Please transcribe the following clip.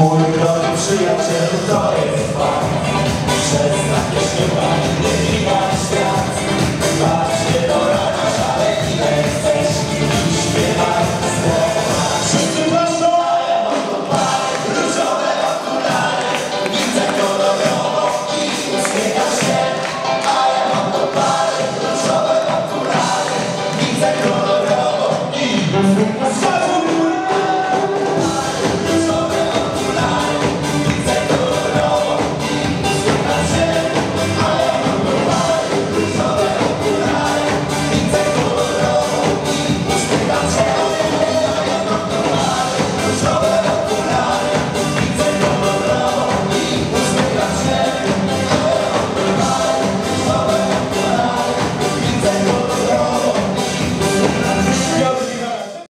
Mój drogi przyjaciel, to jest Pan.